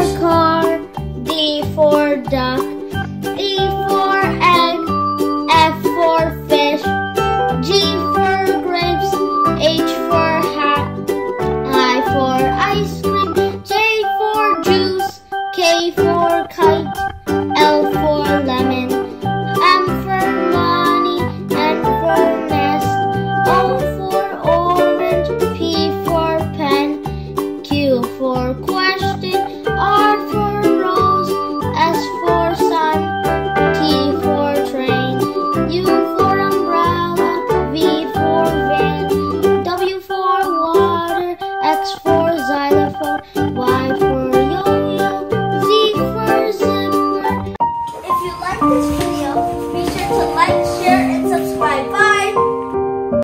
for car, D for duck, E for egg, F for fish, G for grapes, H for hat, I for ice cream, J for juice, K for Thank you.